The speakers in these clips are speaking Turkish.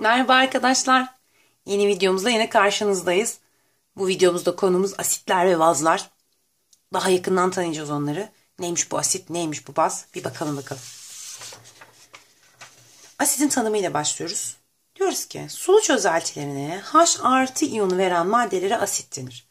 Merhaba arkadaşlar. Yeni videomuzda yine karşınızdayız. Bu videomuzda konumuz asitler ve bazlar. Daha yakından tanıyacağız onları. Neymiş bu asit, neymiş bu baz? Bir bakalım bakalım. Asitin tanımıyla başlıyoruz. Diyoruz ki sulu çözeltilerine H artı iyonu veren maddelere asit denir.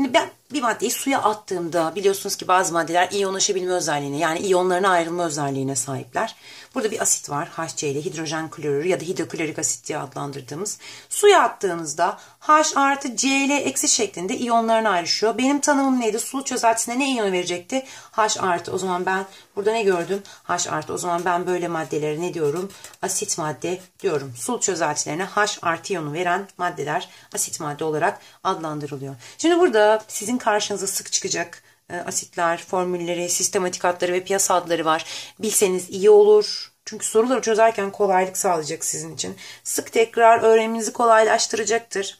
Şimdi ben bir maddeyi suya attığımda biliyorsunuz ki bazı maddeler iyonlaşabilme özelliğine yani iyonlarına ayrılma özelliğine sahipler. Burada bir asit var HCl hidrojen klorür ya da hidroklorik asit diye adlandırdığımız. Suya attığınızda H artı Cl eksi şeklinde iyonlarına ayrışıyor. Benim tanımım neydi? Sulu çözeltisine ne iyonu verecekti? H artı o zaman ben burada ne gördüm? H artı o zaman ben böyle maddelere ne diyorum? Asit madde diyorum. Sulu çözeltilerine H artı iyonu veren maddeler asit madde olarak adlandırılıyor. Şimdi burada sizin karşınıza sık çıkacak e, asitler, formülleri, sistematik adları ve piyasa adları var. Bilseniz iyi olur. Çünkü soruları çözerken kolaylık sağlayacak sizin için. Sık tekrar öğrenmenizi kolaylaştıracaktır.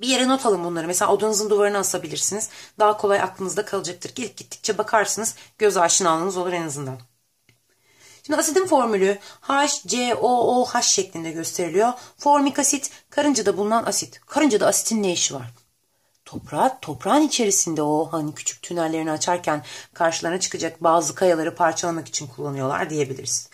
Bir yere not alın bunları. Mesela odanızın duvarına asabilirsiniz. Daha kolay aklınızda kalacaktır. Gelip gittikçe bakarsınız. Göz aşinalığınız olur en azından. Şimdi asidin formülü HCOOH şeklinde gösteriliyor. Formik asit karıncada bulunan asit. Karıncada asitin ne işi var? Toprağa, toprağın içerisinde o hani küçük tünellerini açarken karşılarına çıkacak bazı kayaları parçalamak için kullanıyorlar diyebiliriz.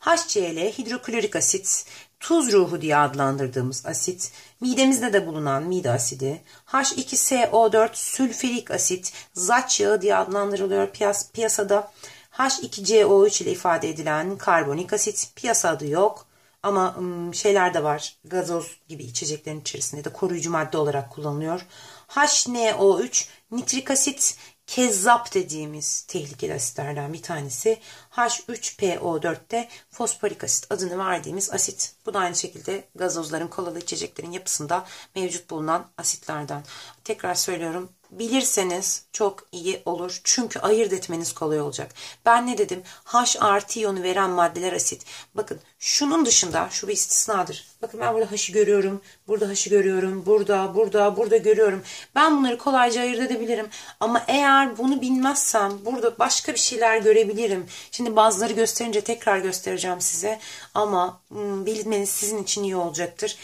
HCl hidroklorik asit, tuz ruhu diye adlandırdığımız asit, midemizde de bulunan mide asidi, H2SO4 sülfürik asit, zaç yağı diye adlandırılıyor piyas piyasada. H2CO3 ile ifade edilen karbonik asit piyasa adı yok. Ama şeyler de var. Gazoz gibi içeceklerin içerisinde de koruyucu madde olarak kullanılıyor. HNO3 nitrik asit kezzap dediğimiz tehlikeli asitlerden bir tanesi. H3PO4'te fosforik asit adını verdiğimiz asit. Bu da aynı şekilde gazozların, kolalı içeceklerin yapısında mevcut bulunan asitlerden. Tekrar söylüyorum bilirseniz çok iyi olur. Çünkü ayırt etmeniz kolay olacak. Ben ne dedim? H artı iyonu veren maddeler asit. Bakın şunun dışında şu bir istisnadır. Bakın ben burada H'ı görüyorum. Burada H'ı görüyorum. Burada, burada, burada görüyorum. Ben bunları kolayca ayırt edebilirim. Ama eğer bunu bilmezsem burada başka bir şeyler görebilirim. Şimdi bazıları gösterince tekrar göstereceğim size. Ama hmm, bilmeniz sizin için iyi olacaktır.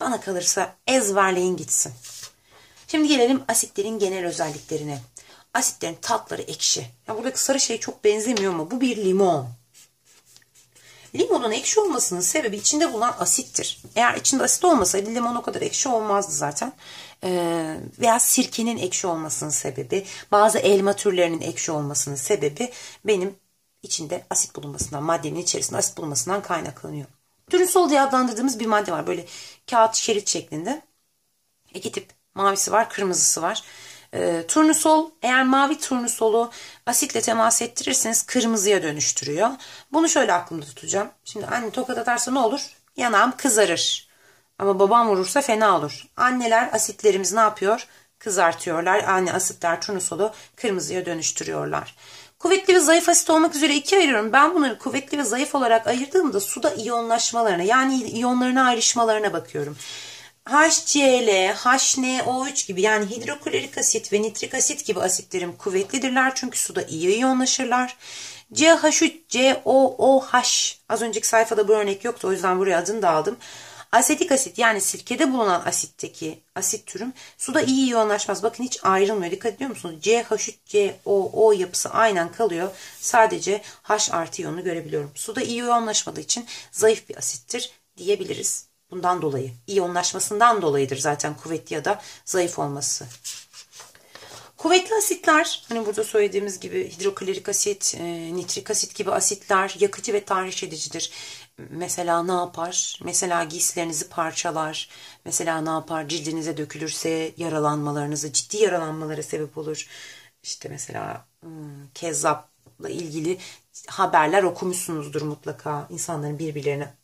Bana kalırsa ezberleyin gitsin. Şimdi gelelim asitlerin genel özelliklerine. Asitlerin tatları ekşi. Ya buradaki sarı şey çok benzemiyor ama bu bir limon. Limonun ekşi olmasının sebebi içinde bulunan asittir. Eğer içinde asit olmasaydı limon o kadar ekşi olmazdı zaten. Ee, veya sirkenin ekşi olmasının sebebi, bazı elma türlerinin ekşi olmasının sebebi benim içinde asit bulunmasından, maddenin içerisinde asit bulunmasından kaynaklanıyor. Türünsol diye adlandırdığımız bir madde var. Böyle kağıt şerit şeklinde. İki tip Mavisi var, kırmızısı var. E, turnusol eğer mavi turnusolu asitle temas ettirirseniz kırmızıya dönüştürüyor. Bunu şöyle aklımda tutacağım. Şimdi anne tokat atarsa ne olur? Yanağım kızarır. Ama babam vurursa fena olur. Anneler asitlerimizi ne yapıyor? Kızartıyorlar. Anne asitler turnusolu kırmızıya dönüştürüyorlar. Kuvvetli ve zayıf asit olmak üzere ikiye ayırıyorum. Ben bunları kuvvetli ve zayıf olarak ayırdığımda suda iyonlaşmalarına yani iyonlarına ayrışmalarına bakıyorum. HCl, HNO3 gibi yani hidroklorik asit ve nitrik asit gibi asitlerim kuvvetlidirler çünkü suda iyi iyonlaşırlar. CH3, COOH az önceki sayfada bu örnek yoktu o yüzden buraya adını da aldım. Asetik asit yani sirkede bulunan asitteki asit türüm suda iyi iyonlaşmaz. Bakın hiç ayrılmıyor. Dikkat ediyor musunuz? CH3, COO yapısı aynen kalıyor. Sadece H artı iyonu görebiliyorum. Suda iyi iyonlaşmadığı için zayıf bir asittir diyebiliriz. Bundan dolayı, iyonlaşmasından dolayıdır zaten kuvvetli ya da zayıf olması. Kuvvetli asitler, hani burada söylediğimiz gibi hidroklorik asit, e, nitrik asit gibi asitler yakıcı ve tahriş edicidir. Mesela ne yapar? Mesela giysilerinizi parçalar. Mesela ne yapar? Cildinize dökülürse yaralanmalarınızı, ciddi yaralanmalara sebep olur. İşte mesela hmm, kezzapla ilgili haberler okumuşsunuzdur mutlaka. İnsanların birbirlerine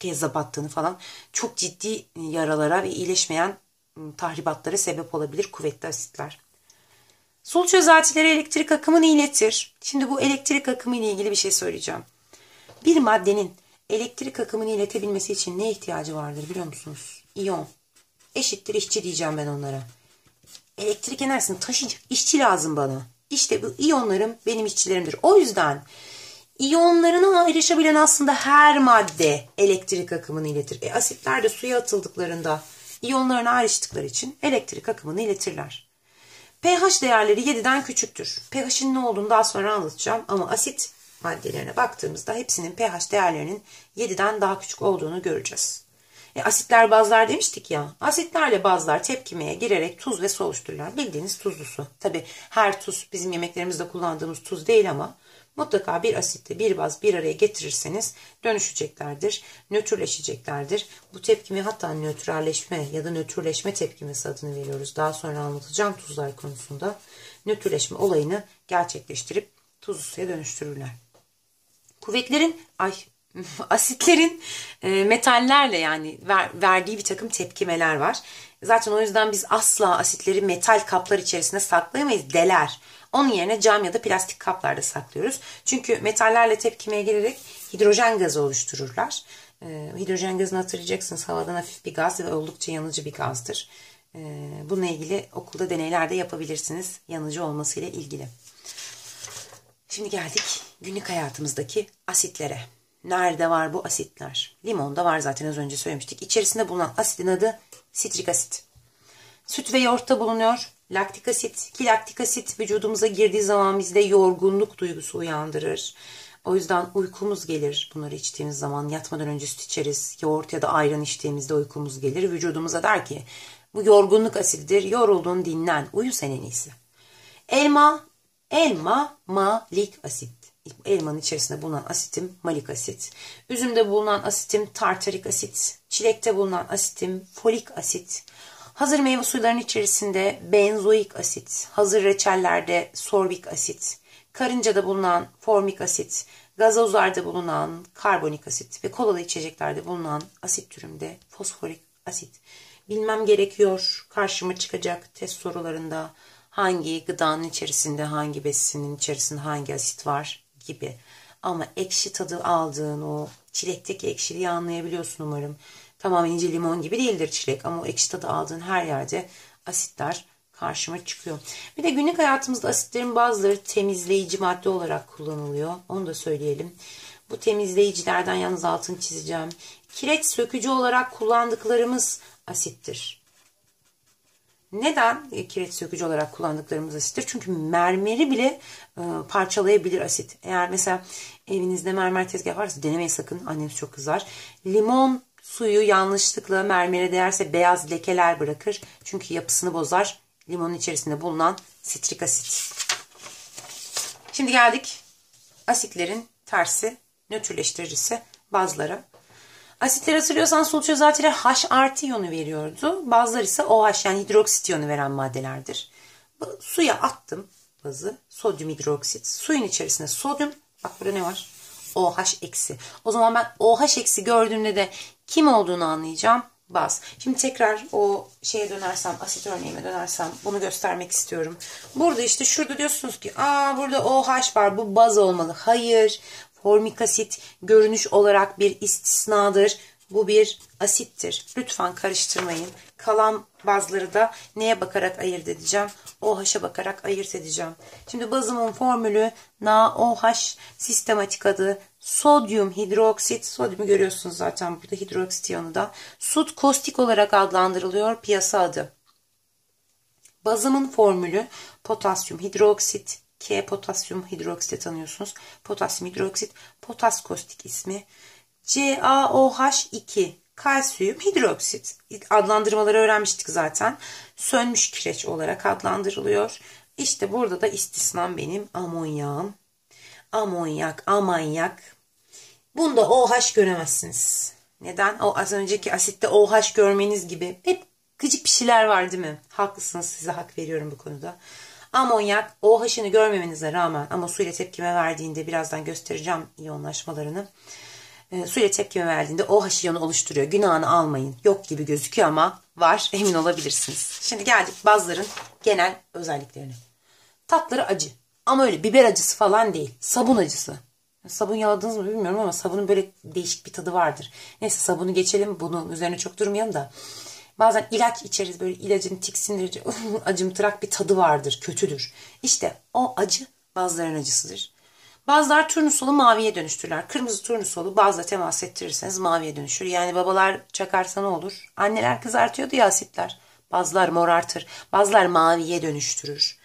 kezzap attığını falan çok ciddi yaralara ve iyileşmeyen ıı, tahribatlara sebep olabilir kuvvetli asitler. Sol çözeltileri elektrik akımını iletir. Şimdi bu elektrik akımı ile ilgili bir şey söyleyeceğim. Bir maddenin elektrik akımını iletebilmesi için ne ihtiyacı vardır biliyor musunuz? İyon. Eşittir işçi diyeceğim ben onlara. Elektrik enerjisini taşıyacak işçi lazım bana. İşte bu iyonlarım benim işçilerimdir. O yüzden İyonlarına ayrışabilen aslında her madde elektrik akımını iletir. E, asitler de suya atıldıklarında iyonlarına ayrıştıkları için elektrik akımını iletirler. pH değerleri 7'den küçüktür. pH'in ne olduğunu daha sonra anlatacağım ama asit maddelerine baktığımızda hepsinin pH değerlerinin 7'den daha küçük olduğunu göreceğiz. E, asitler bazlar demiştik ya. Asitlerle bazlar tepkimeye girerek tuz ve su oluştururlar. Bildiğiniz tuzlu su. Tabi her tuz bizim yemeklerimizde kullandığımız tuz değil ama mutlaka bir asitle bir baz bir araya getirirseniz dönüşeceklerdir. Nötrleşeceklerdir. Bu tepkimi hatta nötralleşme ya da nötrleşme tepkimesi adını veriyoruz. Daha sonra anlatacağım tuzlar konusunda. Nötrleşme olayını gerçekleştirip tuzlu suya dönüştürürler. Kuvvetlerin ay asitlerin e, metallerle yani ver, verdiği bir takım tepkimeler var. Zaten o yüzden biz asla asitleri metal kaplar içerisinde saklayamayız. Deler. Onun yerine cam ya da plastik kaplarda saklıyoruz. Çünkü metallerle tepkimeye girerek hidrojen gazı oluştururlar. E, hidrojen gazını hatırlayacaksınız. Havadan hafif bir gaz ve oldukça yanıcı bir gazdır. E, bununla ilgili okulda deneyler de yapabilirsiniz. Yanıcı olmasıyla ilgili. Şimdi geldik günlük hayatımızdaki asitlere. Nerede var bu asitler? Limonda var zaten az önce söylemiştik. İçerisinde bulunan asitin adı sitrik asit. Süt ve yoğurtta bulunuyor. Laktik asit ki laktik asit vücudumuza girdiği zaman bizde yorgunluk duygusu uyandırır. O yüzden uykumuz gelir bunları içtiğimiz zaman. Yatmadan önce süt içeriz. Yoğurt ya da ayran içtiğimizde uykumuz gelir. Vücudumuza der ki bu yorgunluk asididir. Yoruldun dinlen. Uyu sen en iyisi. Elma, elma malik asit elmanın içerisinde bulunan asitim malik asit. Üzümde bulunan asitim tartarik asit. Çilekte bulunan asitim folik asit. Hazır meyve suylarının içerisinde benzoik asit. Hazır reçellerde sorbik asit. Karıncada bulunan formik asit. Gazozlarda bulunan karbonik asit ve kolalı içeceklerde bulunan asit türünde fosforik asit. Bilmem gerekiyor karşıma çıkacak test sorularında hangi gıdanın içerisinde hangi besinin içerisinde hangi asit var gibi. Ama ekşi tadı aldığın o çilekteki ekşiliği anlayabiliyorsun umarım. Tamamen ince limon gibi değildir çilek ama o ekşi tadı aldığın her yerde asitler karşıma çıkıyor. Bir de günlük hayatımızda asitlerin bazıları temizleyici madde olarak kullanılıyor. Onu da söyleyelim. Bu temizleyicilerden yalnız altını çizeceğim. Kireç sökücü olarak kullandıklarımız asittir. Neden kireç sökücü olarak kullandıklarımız asittir? Çünkü mermeri bile e, parçalayabilir asit. Eğer mesela evinizde mermer tezgah varsa denemeyin sakın. Anneniz çok kızar. Limon suyu yanlışlıkla mermere değerse beyaz lekeler bırakır. Çünkü yapısını bozar. Limonun içerisinde bulunan sitrik asit. Şimdi geldik asitlerin tersi, nötrleştiricisi bazılara. Asitler hatırlıyorsan sulu çözeltiler H artı iyonu veriyordu. Bazıları ise OH yani hidroksit iyonu veren maddelerdir. Suya attım bazı sodyum hidroksit. Suyun içerisinde sodyum bak burada ne var? OH eksi. O zaman ben OH eksi gördüğümde de kim olduğunu anlayacağım. Baz. Şimdi tekrar o şeye dönersem, asit örneğime dönersem bunu göstermek istiyorum. Burada işte şurada diyorsunuz ki aa burada OH var bu baz olmalı. Hayır. Formik asit görünüş olarak bir istisnadır. Bu bir asittir. Lütfen karıştırmayın. Kalan bazları da neye bakarak ayırt edeceğim? OH'a bakarak ayırt edeceğim. Şimdi bazımın formülü NaOH sistematik adı sodyum hidroksit. Sodyumu görüyorsunuz zaten burada hidroksit yanı da. Sud kostik olarak adlandırılıyor piyasa adı. Bazımın formülü potasyum hidroksit K potasyum hidroksit tanıyorsunuz. Potasyum hidroksit, potas kostik ismi. CaOH2 kalsiyum hidroksit adlandırmaları öğrenmiştik zaten. Sönmüş kireç olarak adlandırılıyor. İşte burada da istisnam benim amonyağım. Amonyak, amanyak. Bunda OH göremezsiniz. Neden? O az önceki asitte OH görmeniz gibi hep gıcık bir şeyler var değil mi? Haklısınız size hak veriyorum bu konuda. Amonyak OH'ını görmemenize rağmen ama su ile tepkime verdiğinde birazdan göstereceğim iyonlaşmalarını. E, su ile tepkime verdiğinde OH iyonu oluşturuyor. Günahını almayın. Yok gibi gözüküyor ama var emin olabilirsiniz. Şimdi geldik bazıların genel özelliklerine. Tatları acı. Ama öyle biber acısı falan değil. Sabun acısı. Sabun yaladınız mı bilmiyorum ama sabunun böyle değişik bir tadı vardır. Neyse sabunu geçelim. Bunun üzerine çok durmayalım da. Bazen ilaç içeriz böyle ilacın tiksindirici acımtırak bir tadı vardır, kötüdür. İşte o acı bazılarının acısıdır. Bazılar turnusolu maviye dönüştürürler. Kırmızı turnusolu bazla temas ettirirseniz maviye dönüşür. Yani babalar çakarsa ne olur? Anneler kızartıyordu ya asitler. Bazılar morartır. Bazılar maviye dönüştürür.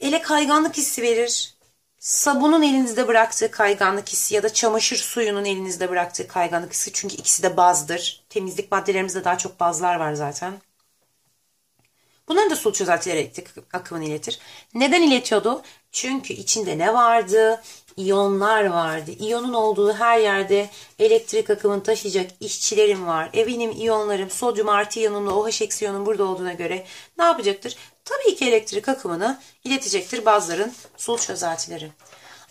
Ele kayganlık hissi verir. Sabunun elinizde bıraktığı kayganlık hissi ya da çamaşır suyunun elinizde bıraktığı kayganlık hissi. Çünkü ikisi de bazdır. Temizlik maddelerimizde daha çok bazlar var zaten. Bunların da su çözeltileri akımını iletir. Neden iletiyordu? Çünkü içinde ne vardı? İyonlar vardı. İyonun olduğu her yerde elektrik akımını taşıyacak işçilerim var. E benim iyonlarım sodyum artı iyonumla OH eksi iyonun burada olduğuna göre ne yapacaktır? Tabii ki elektrik akımını iletecektir bazıların sul çözeltileri.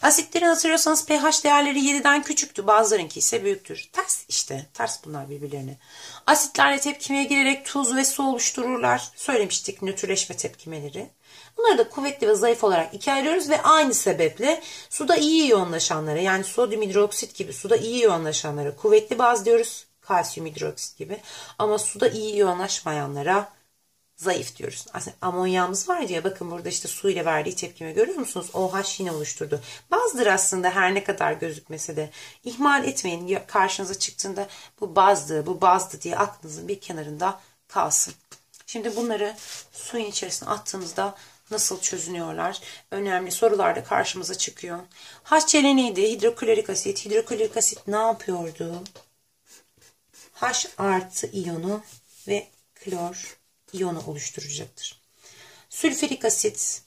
Asitlerin hatırlıyorsanız pH değerleri 7'den küçüktü. Bazılarınki ise büyüktür. Ters işte. Ters bunlar birbirlerine. Asitlerle tepkimeye girerek tuz ve su oluştururlar. Söylemiştik nötrleşme tepkimeleri. Bunları da kuvvetli ve zayıf olarak ikiye ayırıyoruz ve aynı sebeple suda iyi iyonlaşanlara yani sodyum hidroksit gibi suda iyi iyonlaşanlara kuvvetli baz diyoruz. Kalsiyum hidroksit gibi. Ama suda iyi iyonlaşmayanlara zayıf diyoruz. Aslında amonyamız var diye bakın burada işte su ile verdiği tepkime görüyor musunuz? OH yine oluşturdu. Bazıdır aslında her ne kadar gözükmese de ihmal etmeyin. Karşınıza çıktığında bu bazdı, bu bazdı diye aklınızın bir kenarında kalsın. Şimdi bunları suyun içerisine attığımızda nasıl çözünüyorlar? Önemli sorular da karşımıza çıkıyor. HCl neydi? Hidroklorik asit. Hidroklorik asit ne yapıyordu? H artı iyonu ve klor iyonu oluşturacaktır. Sülfürik asit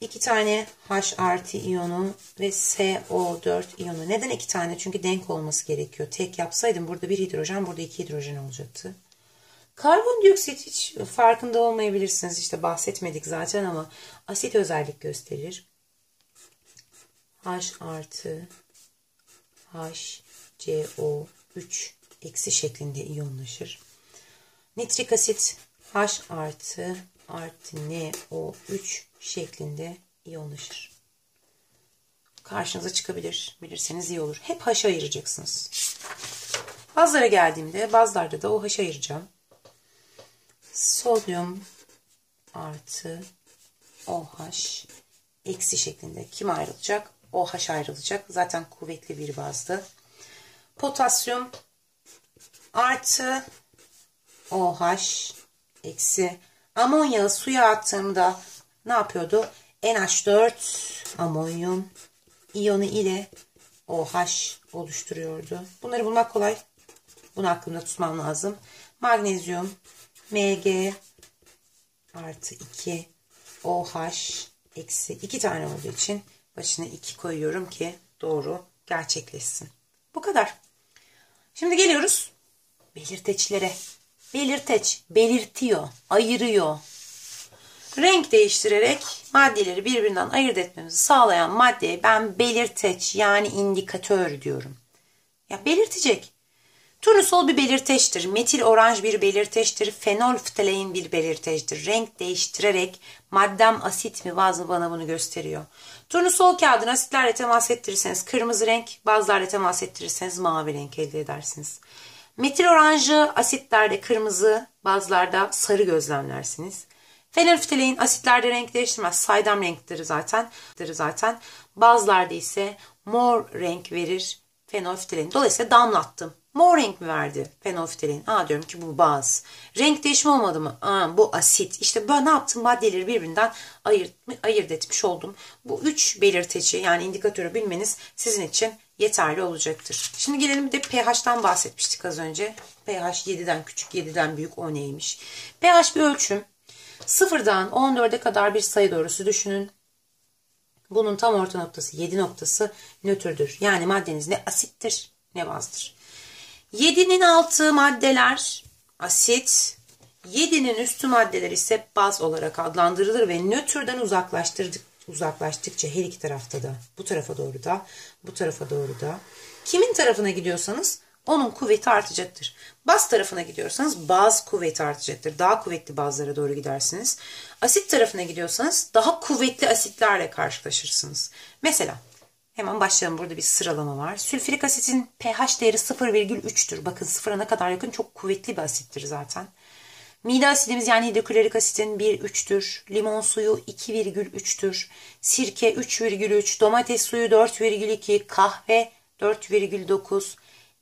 iki tane H artı iyonu ve SO4 iyonu. Neden iki tane? Çünkü denk olması gerekiyor. Tek yapsaydım burada bir hidrojen, burada iki hidrojen olacaktı. Karbondioksit hiç farkında olmayabilirsiniz. İşte bahsetmedik zaten ama asit özellik gösterir. H artı HCO3 eksi şeklinde iyonlaşır. Nitrik asit H artı artı NO3 şeklinde iyonlaşır. Karşınıza çıkabilir. Bilirseniz iyi olur. Hep H'a ayıracaksınız. Bazılara geldiğimde bazılarda da o H'a ayıracağım. Sodyum artı OH eksi şeklinde kim ayrılacak? OH ayrılacak. Zaten kuvvetli bir bazdı. Potasyum artı OH eksi amonyağı suya attığımda ne yapıyordu? NH4 amonyum iyonu ile OH oluşturuyordu. Bunları bulmak kolay. Bunu aklımda tutmam lazım. Magnezyum Mg artı 2 OH eksi 2 tane olduğu için başına 2 koyuyorum ki doğru gerçekleşsin. Bu kadar. Şimdi geliyoruz belirteçlere. Belirteç belirtiyor, ayırıyor. Renk değiştirerek maddeleri birbirinden ayırt etmemizi sağlayan maddeye ben belirteç yani indikatör diyorum. Ya belirtecek. Turnusol bir belirteçtir. Metil oranj bir belirteçtir. Fenol ftalein bir belirteçtir. Renk değiştirerek maddem asit mi vaz mı bana bunu gösteriyor. Turnusol kağıdını asitlerle temas ettirirseniz kırmızı renk, bazılarla temas ettirirseniz mavi renk elde edersiniz. Metil oranjı asitlerde kırmızı, bazılarda sarı gözlemlersiniz. Fenolftalein asitlerde renk değiştirmez. Saydam renkleri zaten. zaten. Bazılarda ise mor renk verir fenolftalein. Dolayısıyla damlattım. Mor renk mi verdi fenolftalein? Aa diyorum ki bu baz. Renk değişimi olmadı mı? Aa bu asit. İşte ben ne yaptım? Maddeleri birbirinden ayırt, ayırt etmiş oldum. Bu üç belirteci yani indikatörü bilmeniz sizin için yeterli olacaktır. Şimdi gelelim bir de pH'tan bahsetmiştik az önce. pH 7'den küçük 7'den büyük o neymiş? pH bir ölçüm. Sıfırdan 14'e kadar bir sayı doğrusu düşünün. Bunun tam orta noktası 7 noktası nötrdür. Yani maddeniz ne asittir ne bazdır. 7'nin altı maddeler asit, 7'nin üstü maddeler ise baz olarak adlandırılır ve nötrden uzaklaştırdık uzaklaştıkça her iki tarafta da bu tarafa doğru da bu tarafa doğru da kimin tarafına gidiyorsanız onun kuvveti artacaktır. Baz tarafına gidiyorsanız baz kuvveti artacaktır. Daha kuvvetli bazlara doğru gidersiniz. Asit tarafına gidiyorsanız daha kuvvetli asitlerle karşılaşırsınız. Mesela hemen başlayalım. Burada bir sıralama var. Sülfürik asitin pH değeri 0,3'tür. Bakın sıfıra ne kadar yakın çok kuvvetli bir asittir zaten. Mide asidimiz yani hidroklorik asitin 1,3'tür. Limon suyu 2,3'tür. Sirke 3,3. Domates suyu 4,2. Kahve 4,9.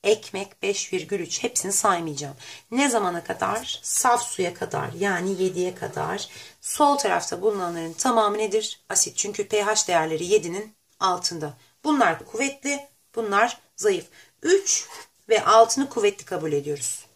Ekmek 5,3. Hepsini saymayacağım. Ne zamana kadar? Saf suya kadar yani 7'ye kadar. Sol tarafta bulunanların tamamı nedir? Asit. Çünkü pH değerleri 7'nin altında. Bunlar kuvvetli, bunlar zayıf. 3 ve 6'ını kuvvetli kabul ediyoruz.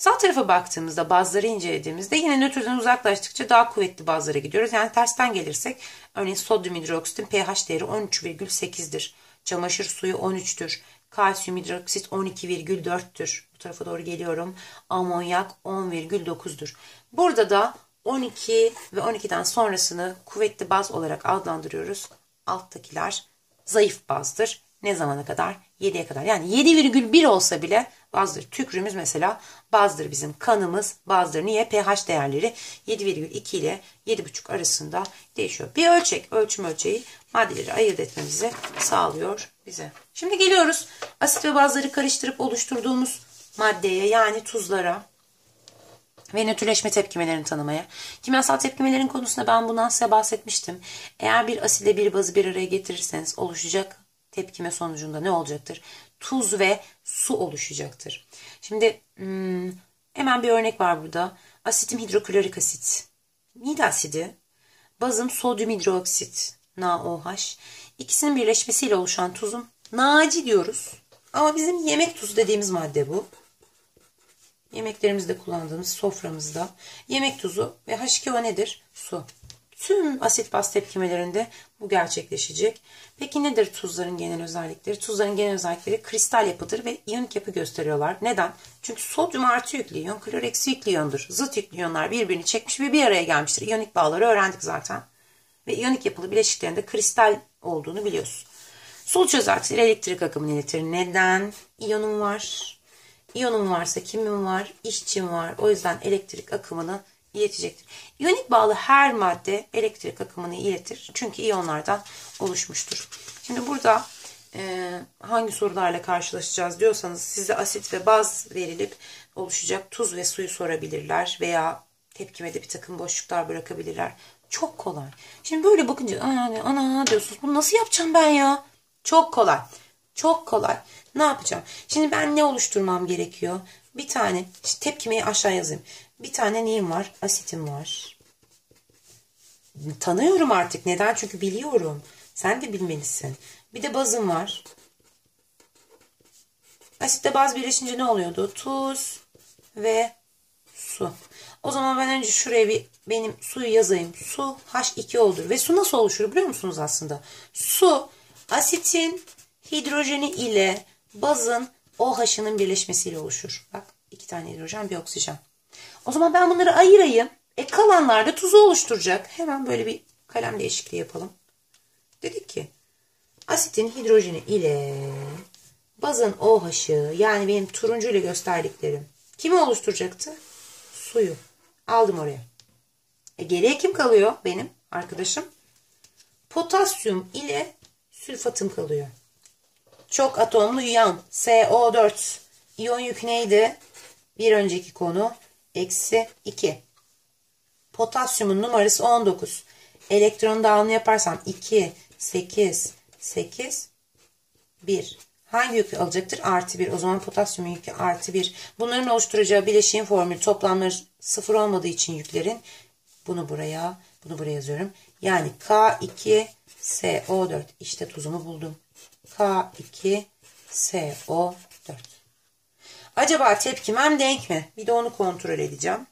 Sağ tarafa baktığımızda bazıları incelediğimizde yine nötrden uzaklaştıkça daha kuvvetli bazılara gidiyoruz. Yani tersten gelirsek örneğin sodyum hidroksitin pH değeri 13,8'dir. Çamaşır suyu 13'tür. Kalsiyum hidroksit 12,4'tür. Bu tarafa doğru geliyorum. Amonyak 10,9'dur. Burada da 12 ve 12'den sonrasını kuvvetli baz olarak adlandırıyoruz. Alttakiler zayıf bazdır. Ne zamana kadar? 7'ye kadar. Yani 7,1 olsa bile bazıdır. Tükrümüz mesela bazıdır bizim kanımız bazıdır. Niye? pH değerleri 7,2 ile 7,5 arasında değişiyor. Bir ölçek, ölçüm ölçeği maddeleri ayırt etmemizi sağlıyor bize. Şimdi geliyoruz asit ve bazları karıştırıp oluşturduğumuz maddeye yani tuzlara ve nötrleşme tepkimelerini tanımaya. Kimyasal tepkimelerin konusunda ben bundan size bahsetmiştim. Eğer bir asitle bir bazı bir araya getirirseniz oluşacak tepkime sonucunda ne olacaktır? Tuz ve su oluşacaktır. Şimdi hmm, hemen bir örnek var burada. Asitim hidroklorik asit. Mide asidi, bazım sodyum hidroksit, NaOH. İkisinin birleşmesiyle oluşan tuzum naci diyoruz. Ama bizim yemek tuzu dediğimiz madde bu. Yemeklerimizde kullandığımız soframızda yemek tuzu ve H2O nedir? Su. Tüm asit baz tepkimelerinde bu gerçekleşecek. Peki nedir tuzların genel özellikleri? Tuzların genel özellikleri kristal yapıdır ve iyonik yapı gösteriyorlar. Neden? Çünkü sodyum artı yüklü iyon, klor eksi yüklü iyondur. Zıt yüklü iyonlar birbirini çekmiş ve bir araya gelmiştir. İyonik bağları öğrendik zaten. Ve iyonik yapılı bileşiklerinde kristal olduğunu biliyoruz. Sol çözeltileri elektrik akımını iletir. Neden? İyonum var. İyonum varsa kimim var? İşçim var. O yüzden elektrik akımını iletecektir. İyonik bağlı her madde elektrik akımını iletir. Çünkü iyonlardan oluşmuştur. Şimdi burada e, hangi sorularla karşılaşacağız diyorsanız size asit ve baz verilip oluşacak tuz ve suyu sorabilirler veya tepkimede bir takım boşluklar bırakabilirler. Çok kolay. Şimdi böyle bakınca ana, ana diyorsunuz bunu nasıl yapacağım ben ya? Çok kolay. Çok kolay. Ne yapacağım? Şimdi ben ne oluşturmam gerekiyor? Bir tane işte tepkimeyi aşağı yazayım. Bir tane neyim var? Asitim var. Tanıyorum artık. Neden? Çünkü biliyorum. Sen de bilmelisin. Bir de bazım var. Asitte baz birleşince ne oluyordu? Tuz ve su. O zaman ben önce şuraya bir benim suyu yazayım. Su H2 olur. Ve su nasıl oluşur biliyor musunuz aslında? Su asitin hidrojeni ile bazın OH'ının birleşmesiyle oluşur. Bak iki tane hidrojen bir oksijen. O zaman ben bunları ayırayım. E kalanlar da tuzu oluşturacak. Hemen böyle bir kalem değişikliği yapalım. Dedik ki asitin hidrojeni ile bazın OH'ı yani benim turuncu ile gösterdiklerim kimi oluşturacaktı? Suyu. Aldım oraya. E geriye kim kalıyor benim arkadaşım? Potasyum ile sülfatım kalıyor. Çok atomlu iyon CO4. İyon yükü neydi? Bir önceki konu eksi 2. Potasyumun numarası 19. Elektron dağılımı yaparsam 2, 8, 8, 1. Hangi yükü alacaktır? Artı 1. O zaman potasyumun yükü artı 1. Bunların oluşturacağı bileşiğin formülü toplamları sıfır olmadığı için yüklerin. Bunu buraya, bunu buraya yazıyorum. Yani K2 SO4. İşte tuzumu buldum. K2 SO4. Acaba tepkimem denk mi? Bir de onu kontrol edeceğim.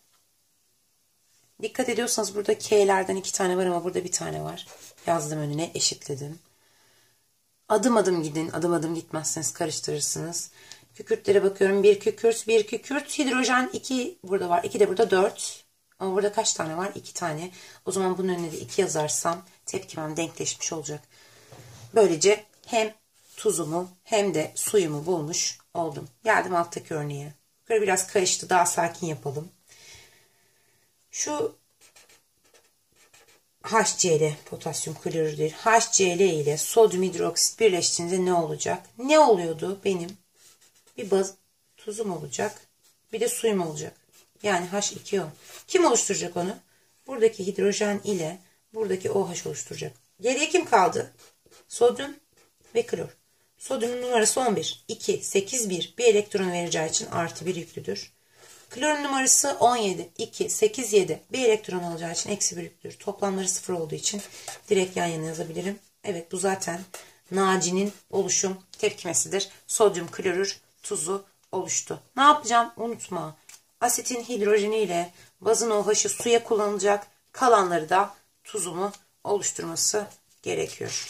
Dikkat ediyorsanız burada K'lerden iki tane var ama burada bir tane var. Yazdım önüne eşitledim. Adım adım gidin. Adım adım gitmezseniz karıştırırsınız. Kükürtlere bakıyorum. Bir kükürt, bir kükürt. Hidrojen iki burada var. iki de burada dört. Ama burada kaç tane var? İki tane. O zaman bunun önüne de iki yazarsam tepkimem denkleşmiş olacak. Böylece hem tuzumu hem de suyumu bulmuş oldum. Geldim alttaki örneğe. Böyle biraz karıştı. Daha sakin yapalım. Şu HCl potasyum klorür HCl ile sodyum hidroksit birleştiğinde ne olacak? Ne oluyordu benim? Bir baz tuzum olacak. Bir de suyum olacak. Yani H2O. Kim oluşturacak onu? Buradaki hidrojen ile buradaki OH oluşturacak. Geriye kim kaldı? Sodyum ve klor. Sodyumun numarası 11. 2, 8, 1. Bir elektron vereceği için artı 1 yüklüdür. Klorun numarası 17. 2, 8, 7. Bir elektron olacağı için eksi 1 yüklüdür. Toplamları 0 olduğu için direkt yan yana yazabilirim. Evet bu zaten Naci'nin oluşum tepkimesidir. Sodyum klorür tuzu oluştu. Ne yapacağım? Unutma. Asitin hidrojeniyle bazın OH'ı suya kullanılacak. Kalanları da tuzumu oluşturması gerekiyor.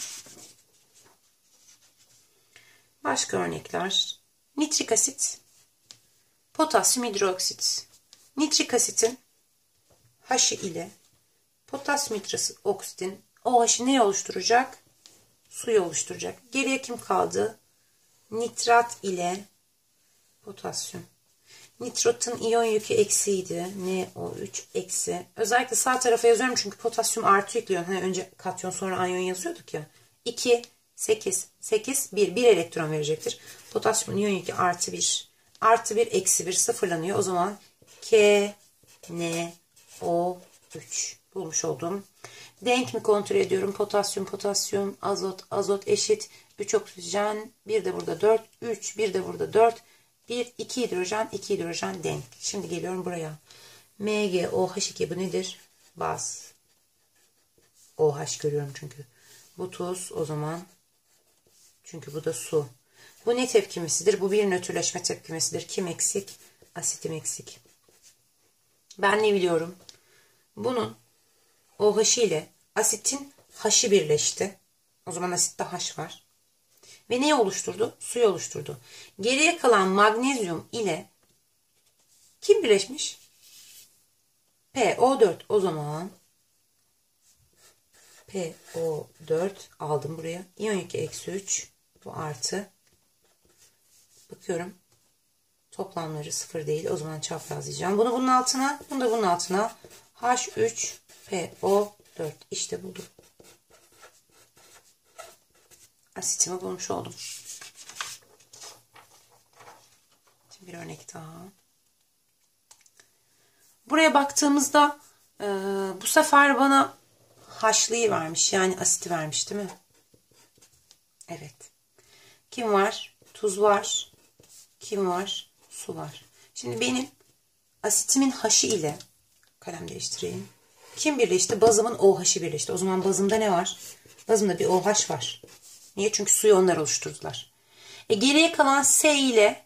Başka örnekler. Nitrik asit, potasyum hidroksit. Nitrik asitin H'ı ile potasyum hidroksitin OH'ı ne oluşturacak? Suyu oluşturacak. Geriye kim kaldı? Nitrat ile potasyum. Nitratın iyon yükü eksiydi. NO3 eksi. Özellikle sağ tarafa yazıyorum çünkü potasyum artı yüklüyor. Hani önce katyon sonra anyon yazıyorduk ya. 2, 8, 8, 1. 1 elektron verecektir. Potasyumun iyon yükü artı 1. Artı 1, eksi 1 sıfırlanıyor. O zaman K, N, O, 3 bulmuş oldum. Denk mi kontrol ediyorum? Potasyum, potasyum, azot, azot eşit. 3 oksijen, bir de burada 4, 3, bir de burada 4. 1, 2 hidrojen, 2 hidrojen denk. Şimdi geliyorum buraya. MgOH2 bu nedir? Baz. OH görüyorum çünkü. Bu tuz o zaman. Çünkü bu da su. Bu ne tepkimesidir? Bu bir nötrleşme tepkimesidir. Kim eksik? Asitim eksik. Ben ne biliyorum? Bunun OH ile asitin H'ı birleşti. O zaman asitte H var. Ve neyi oluşturdu? Suyu oluşturdu. Geriye kalan magnezyum ile kim birleşmiş? PO4. O zaman PO4 aldım buraya. İyon yükü eksi 3. Bu artı. Bakıyorum. Toplamları sıfır değil. O zaman çaprazlayacağım. Bunu bunun altına, bunu da bunun altına. H3 PO4. İşte buldum asitimi bulmuş oldum. Şimdi bir örnek daha. Buraya baktığımızda e, bu sefer bana haşlıyı vermiş. Yani asiti vermiş değil mi? Evet. Kim var? Tuz var. Kim var? Su var. Şimdi benim asitimin haşı ile kalem değiştireyim. Kim birleşti? Bazımın OH'ı birleşti. O zaman bazımda ne var? Bazımda bir OH var. Niye? Çünkü suyu onlar oluşturdular. E geriye kalan S ile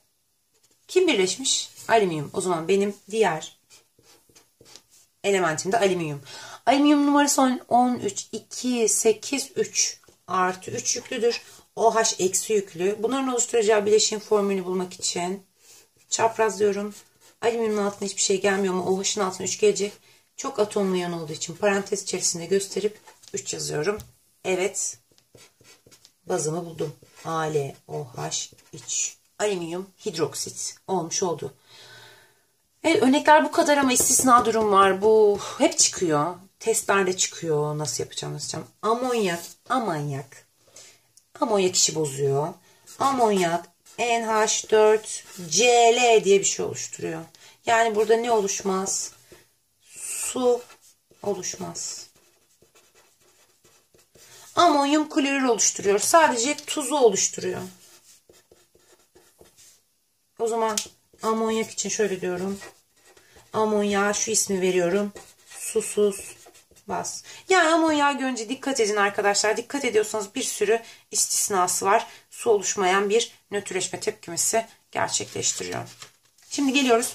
kim birleşmiş? Alüminyum. O zaman benim diğer elementim de alüminyum. Alüminyum numarası 13, 2, 8, 3 artı 3 yüklüdür. OH eksi yüklü. Bunların oluşturacağı bileşim formülünü bulmak için çaprazlıyorum. Alüminyumun altına hiçbir şey gelmiyor ama OH'ın altına 3 gelecek. Çok atomlu yan olduğu için parantez içerisinde gösterip 3 yazıyorum. Evet bazımı buldum. AlOH iç alüminyum hidroksit olmuş oldu. Evet, örnekler bu kadar ama istisna durum var. Bu hep çıkıyor. Testlerde çıkıyor. Nasıl yapacağım, nasıl yapacağım. Amonyak, amonyak. Amonyak işi bozuyor. Amonyak NH4Cl diye bir şey oluşturuyor. Yani burada ne oluşmaz? Su oluşmaz amonyum klorür oluşturuyor. Sadece tuzu oluşturuyor. O zaman amonyak için şöyle diyorum. Amonyağa şu ismi veriyorum. Susuz baz. Yani amonyağı görünce dikkat edin arkadaşlar. Dikkat ediyorsanız bir sürü istisnası var. Su oluşmayan bir nötrleşme tepkimesi gerçekleştiriyor. Şimdi geliyoruz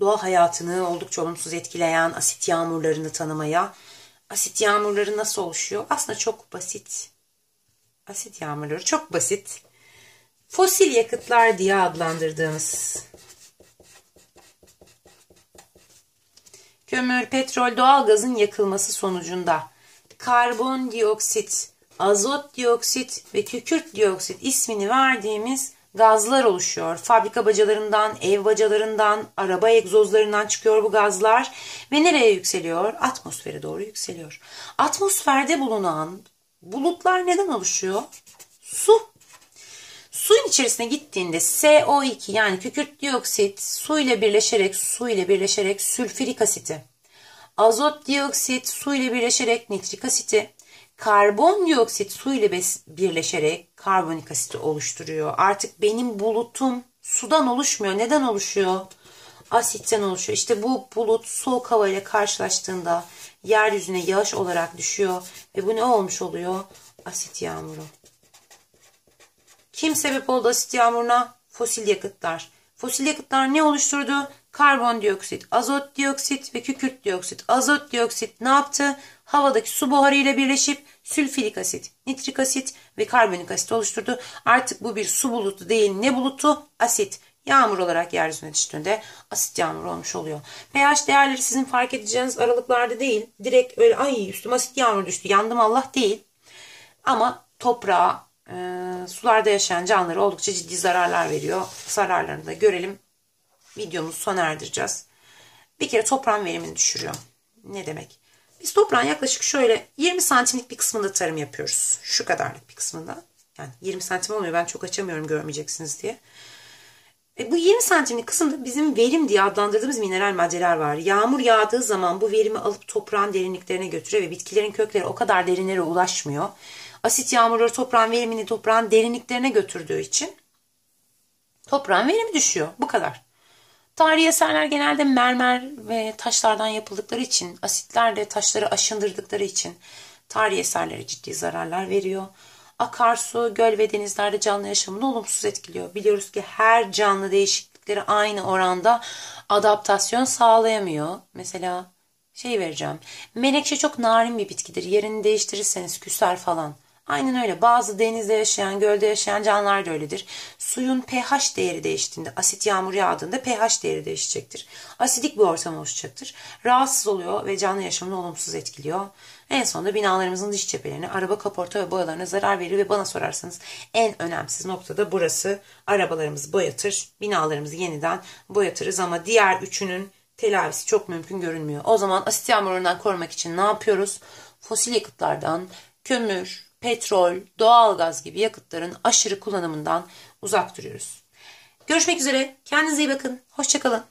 doğa hayatını oldukça olumsuz etkileyen asit yağmurlarını tanımaya asit yağmurları nasıl oluşuyor? Aslında çok basit. Asit yağmurları çok basit. Fosil yakıtlar diye adlandırdığımız kömür, petrol, doğalgazın yakılması sonucunda karbondioksit, azot dioksit ve kükürt dioksit ismini verdiğimiz gazlar oluşuyor. Fabrika bacalarından, ev bacalarından, araba egzozlarından çıkıyor bu gazlar ve nereye yükseliyor? Atmosfere doğru yükseliyor. Atmosferde bulunan bulutlar neden oluşuyor? Su. Suyun içerisine gittiğinde CO2 yani kükürt dioksit su ile birleşerek su ile birleşerek sülfürik asiti, azot dioksit su ile birleşerek nitrik asiti, karbondioksit su ile birleşerek karbonik asiti oluşturuyor. Artık benim bulutum sudan oluşmuyor. Neden oluşuyor? Asitten oluşuyor. İşte bu bulut soğuk hava ile karşılaştığında yeryüzüne yağış olarak düşüyor ve bu ne olmuş oluyor? Asit yağmuru. Kim sebep oldu asit yağmuruna? Fosil yakıtlar. Fosil yakıtlar ne oluşturdu? Karbondioksit, azot dioksit ve kükürt dioksit. Azot dioksit ne yaptı? Havadaki su buharı ile birleşip sülfürik asit, nitrik asit ve karbonik asit oluşturdu. Artık bu bir su bulutu değil ne bulutu? Asit. Yağmur olarak yeryüzüne düştüğünde asit yağmur olmuş oluyor. pH değerleri sizin fark edeceğiniz aralıklarda değil. Direkt öyle ay üstüme asit yağmur düştü yandım Allah değil. Ama toprağa, e, sularda yaşayan canlılara oldukça ciddi zararlar veriyor. Zararlarını da görelim. Videomuzu sona erdireceğiz. Bir kere toprağın verimini düşürüyor. Ne demek? Biz toprağın yaklaşık şöyle 20 santimlik bir kısmında tarım yapıyoruz. Şu kadarlık bir kısmında. Yani 20 santim olmuyor. Ben çok açamıyorum görmeyeceksiniz diye. E bu 20 santimlik kısımda bizim verim diye adlandırdığımız mineral maddeler var. Yağmur yağdığı zaman bu verimi alıp toprağın derinliklerine götürüyor ve bitkilerin kökleri o kadar derinlere ulaşmıyor. Asit yağmurları toprağın verimini toprağın derinliklerine götürdüğü için toprağın verimi düşüyor. Bu kadar. Tarihi eserler genelde mermer ve taşlardan yapıldıkları için, asitlerle taşları aşındırdıkları için tarihi eserlere ciddi zararlar veriyor. Akarsu, göl ve denizlerde canlı yaşamını olumsuz etkiliyor. Biliyoruz ki her canlı değişiklikleri aynı oranda adaptasyon sağlayamıyor. Mesela şey vereceğim. Menekşe çok narin bir bitkidir. Yerini değiştirirseniz küser falan. Aynen öyle. Bazı denizde yaşayan, gölde yaşayan canlılar da öyledir. Suyun pH değeri değiştiğinde, asit yağmur yağdığında pH değeri değişecektir. Asidik bir ortam oluşacaktır. Rahatsız oluyor ve canlı yaşamını olumsuz etkiliyor. En sonunda binalarımızın dış cephelerine, araba kaporta ve boyalarına zarar verir ve bana sorarsanız en önemsiz nokta da burası. Arabalarımızı boyatır, binalarımızı yeniden boyatırız ama diğer üçünün telafisi çok mümkün görünmüyor. O zaman asit yağmurundan korumak için ne yapıyoruz? Fosil yakıtlardan, kömür, petrol, doğalgaz gibi yakıtların aşırı kullanımından uzak duruyoruz. Görüşmek üzere. Kendinize iyi bakın. Hoşçakalın.